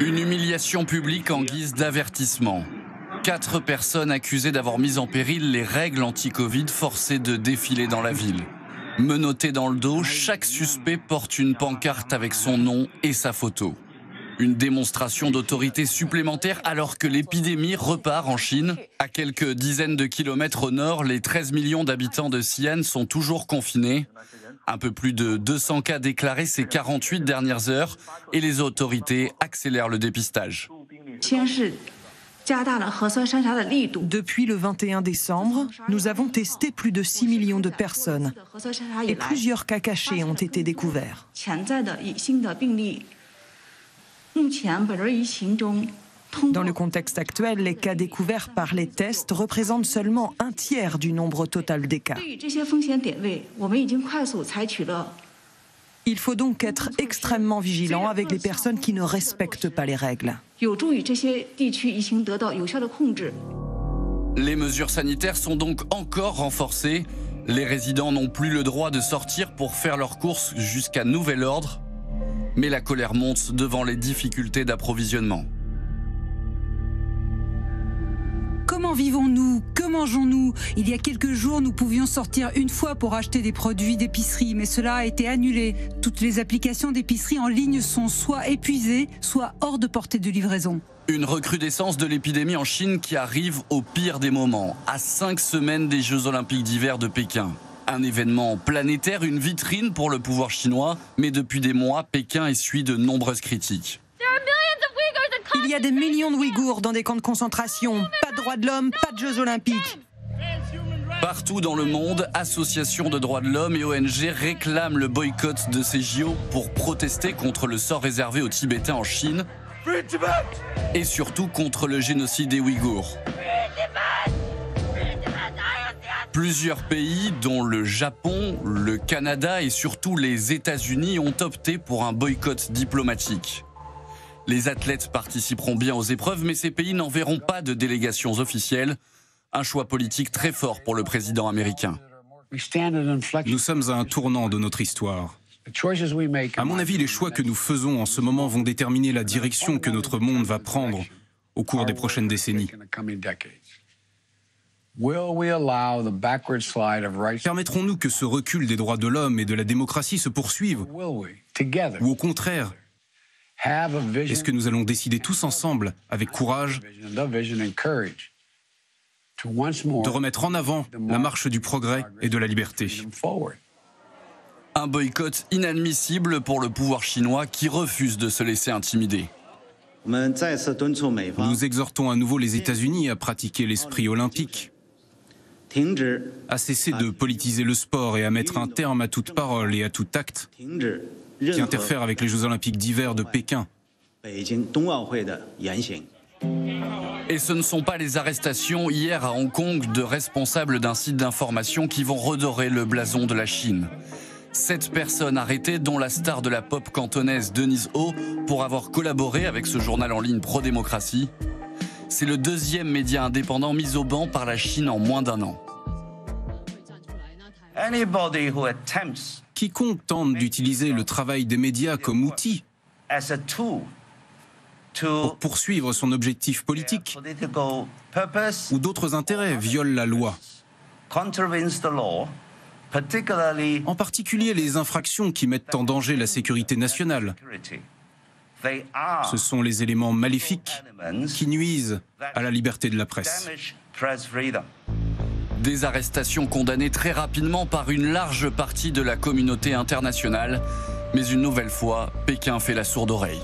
Une humiliation publique en guise d'avertissement. Quatre personnes accusées d'avoir mis en péril les règles anti-Covid forcées de défiler dans la ville. Menotté dans le dos, chaque suspect porte une pancarte avec son nom et sa photo. Une démonstration d'autorité supplémentaire alors que l'épidémie repart en Chine. À quelques dizaines de kilomètres au nord, les 13 millions d'habitants de Xi'an sont toujours confinés. Un peu plus de 200 cas déclarés ces 48 dernières heures et les autorités accélèrent le dépistage. Depuis le 21 décembre, nous avons testé plus de 6 millions de personnes et plusieurs cas cachés ont été découverts. Dans le contexte actuel, les cas découverts par les tests représentent seulement un tiers du nombre total des cas. Il faut donc être extrêmement vigilant avec les personnes qui ne respectent pas les règles. Les mesures sanitaires sont donc encore renforcées. Les résidents n'ont plus le droit de sortir pour faire leurs courses jusqu'à nouvel ordre. Mais la colère monte devant les difficultés d'approvisionnement. Comment vivons-nous? Que mangeons-nous? Il y a quelques jours, nous pouvions sortir une fois pour acheter des produits d'épicerie, mais cela a été annulé. Toutes les applications d'épicerie en ligne sont soit épuisées, soit hors de portée de livraison. Une recrudescence de l'épidémie en Chine qui arrive au pire des moments, à cinq semaines des Jeux olympiques d'hiver de Pékin. Un événement planétaire, une vitrine pour le pouvoir chinois, mais depuis des mois, Pékin essuie de nombreuses critiques. Il y a des millions de Ouïghours dans des camps de concentration. Pas de droits de l'homme, pas de Jeux olympiques. Partout dans le monde, associations de droits de l'homme et ONG réclament le boycott de ces JO pour protester contre le sort réservé aux Tibétains en Chine et surtout contre le génocide des Ouïghours. Plusieurs pays, dont le Japon, le Canada et surtout les États-Unis, ont opté pour un boycott diplomatique. Les athlètes participeront bien aux épreuves, mais ces pays n'enverront pas de délégations officielles. Un choix politique très fort pour le président américain. Nous sommes à un tournant de notre histoire. À mon avis, les choix que nous faisons en ce moment vont déterminer la direction que notre monde va prendre au cours des prochaines décennies. Permettrons-nous que ce recul des droits de l'homme et de la démocratie se poursuive? Ou au contraire, est-ce que nous allons décider tous ensemble, avec courage, de remettre en avant la marche du progrès et de la liberté? Un boycott inadmissible pour le pouvoir chinois qui refuse de se laisser intimider. Nous exhortons à nouveau les États-Unis à pratiquer l'esprit olympique, à cesser de politiser le sport et à mettre un terme à toute parole et à tout acte qui interfère avec les Jeux olympiques d'hiver de Pékin. Et ce ne sont pas les arrestations hier à Hong Kong de responsables d'un site d'information qui vont redorer le blason de la Chine. Sept personnes arrêtées, dont la star de la pop cantonaise Denise Ho, pour avoir collaboré avec ce journal en ligne pro-démocratie. C'est le deuxième média indépendant mis au banc par la Chine en moins d'un an. Quiconque tente d'utiliser le travail des médias comme outil pour poursuivre son objectif politique ou d'autres intérêts viole la loi. En particulier les infractions qui mettent en danger la sécurité nationale. Ce sont les éléments maléfiques qui nuisent à la liberté de la presse. Des arrestations condamnées très rapidement par une large partie de la communauté internationale. Mais une nouvelle fois, Pékin fait la sourde oreille.